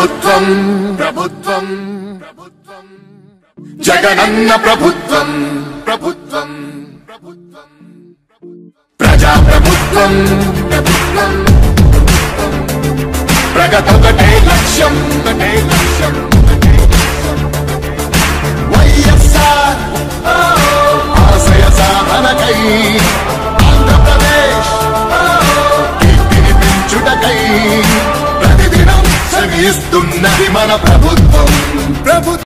ప్రభుత్వం ప్రభుత్వం. ప్రభుత్వం జగనన్న ప్రభుత్వం ప్రభుత్వం ప్రభుత్వం. ప్రజా ప్రభుత్వం ప్రభుత్వం. ప్రగతొకటే లక్ష్యం ఒకటే లక్ష్యం వైఎస్ఆర్ ఆశయ సాధనకై ఇస్తున్నది మన ప్రభుత్వం ప్రభుత్వం.